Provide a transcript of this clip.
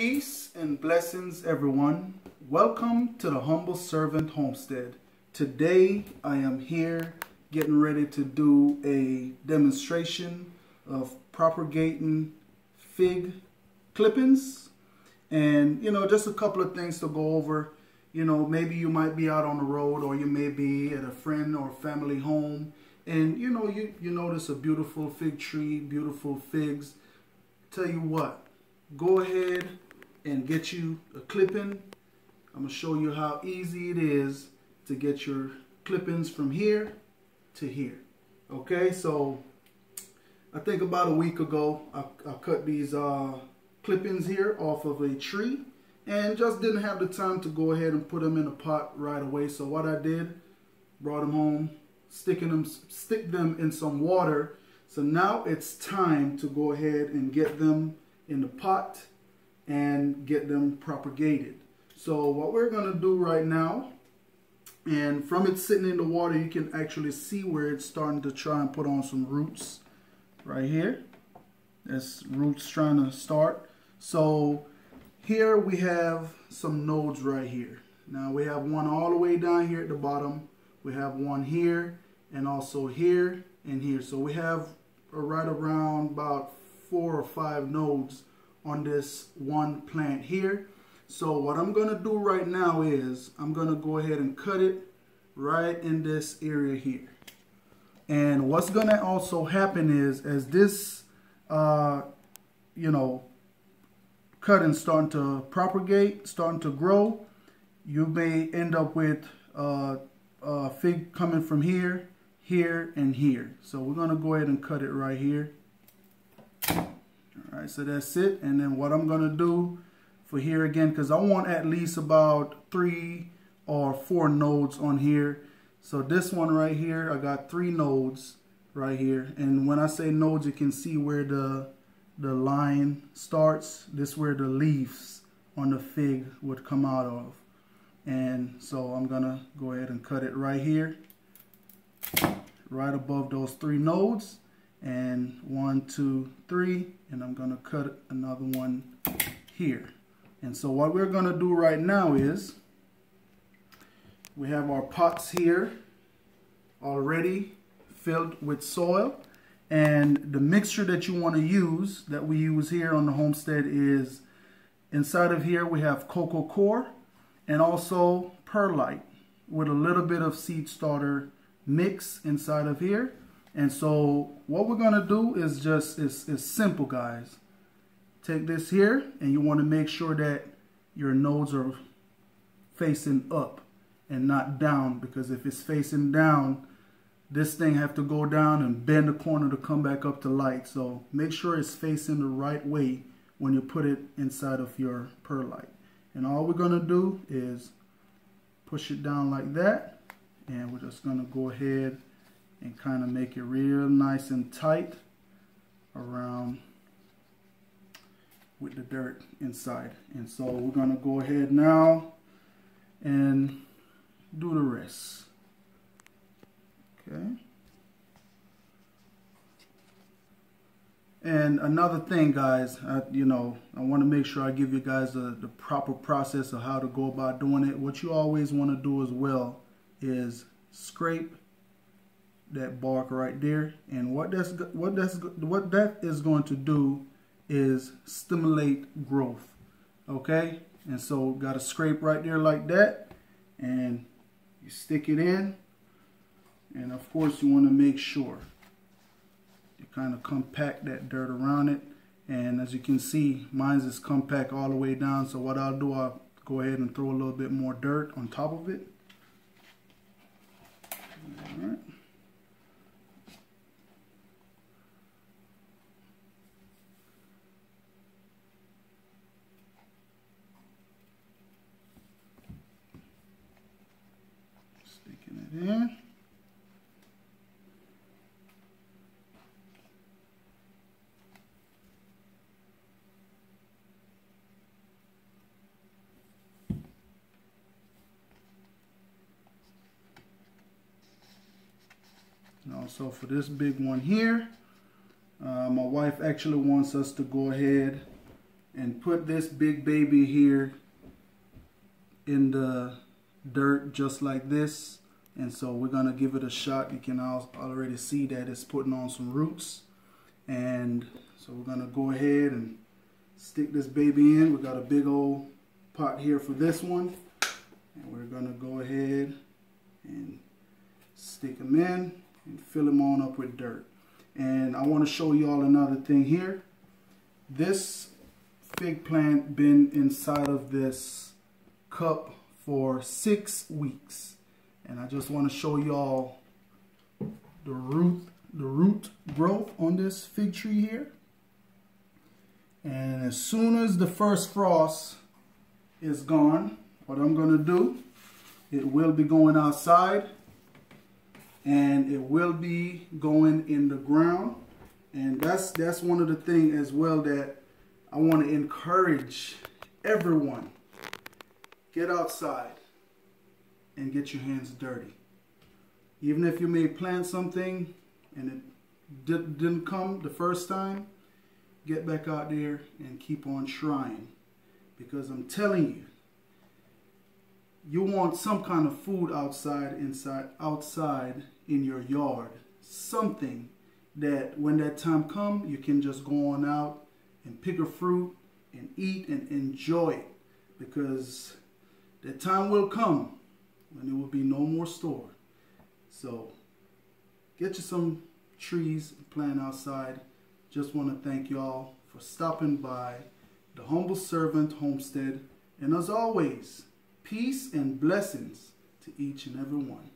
Peace and blessings, everyone. Welcome to the Humble Servant Homestead. Today, I am here getting ready to do a demonstration of propagating fig clippings. And, you know, just a couple of things to go over. You know, maybe you might be out on the road or you may be at a friend or family home. And, you know, you, you notice a beautiful fig tree, beautiful figs. Tell you what, go ahead and get you a clipping. I'm going to show you how easy it is to get your clippings from here to here. Okay, so I think about a week ago, I, I cut these uh, clippings here off of a tree and just didn't have the time to go ahead and put them in a pot right away. So what I did, brought them home, sticking them, stick them in some water. So now it's time to go ahead and get them in the pot and get them propagated. So what we're going to do right now, and from it sitting in the water, you can actually see where it's starting to try and put on some roots right here. That's roots trying to start. So here we have some nodes right here. Now we have one all the way down here at the bottom. We have one here and also here and here. So we have right around about four or five nodes on this one plant here. So what I'm to do right now is I'm to go ahead and cut it right in this area here. And what's to also happen is as this, uh, you know, cutting starting to propagate, starting to grow, you may end up with uh, a fig coming from here, here, and here. So we're to go ahead and cut it right here. All right, so that's it. And then what I'm going to do for here again, because I want at least about three or four nodes on here. So this one right here, I got three nodes right here. And when I say nodes, you can see where the, the line starts. This where the leaves on the fig would come out of. And so I'm going to go ahead and cut it right here, right above those three nodes and one, two, three, and I'm gonna cut another one here. And so what we're gonna do right now is, we have our pots here already filled with soil. And the mixture that you wanna use, that we use here on the homestead is, inside of here we have coco coir and also perlite with a little bit of seed starter mix inside of here. And so what we're going to do is just, it's, it's simple guys. Take this here and you want to make sure that your nodes are facing up and not down because if it's facing down, this thing have to go down and bend the corner to come back up to light. So make sure it's facing the right way when you put it inside of your perlite. And all we're going to do is push it down like that. And we're just going to go ahead and kind of make it real nice and tight around with the dirt inside. And so we're going to go ahead now and do the rest. Okay. And another thing, guys, I, you know, I want to make sure I give you guys the, the proper process of how to go about doing it. What you always want to do as well is scrape that bark right there. And what that's what that's what that is going to do is stimulate growth okay? And so got a scrape right there like that and you stick it in. And of course you want to make sure you kind of compact that dirt around it. And as you can see mine's is compact all the way down. So what I'll do I'll go ahead and throw a little bit more dirt on top of it. All right it in. Also for this big one here, uh, my wife actually wants us to go ahead and put this big baby here in the dirt just like this. And so we're gonna give it a shot. You can already see that it's putting on some roots. And so we're gonna go ahead and stick this baby in. We got a big old pot here for this one. And we're gonna go ahead and stick them in and fill them on up with dirt. And I want to show you all another thing here. This fig plant been inside of this cup for six weeks. And I just want to show y'all the root the root growth on this fig tree here. And as soon as the first frost is gone what I'm going to do it will be going outside and it will be going in the ground and that's that's one of the things as well that I want to encourage everyone get outside and get your hands dirty. Even if you may plant something and it did, didn't come the first time, get back out there and keep on trying. Because I'm telling you, you want some kind of food outside, inside, outside in your yard. Something that when that time come, you can just go on out and pick a fruit and eat and enjoy it. Because the time will come when there will be no more store. So get you some trees plant outside. Just want to thank y'all for stopping by the Humble Servant Homestead. And as always, peace and blessings to each and every one.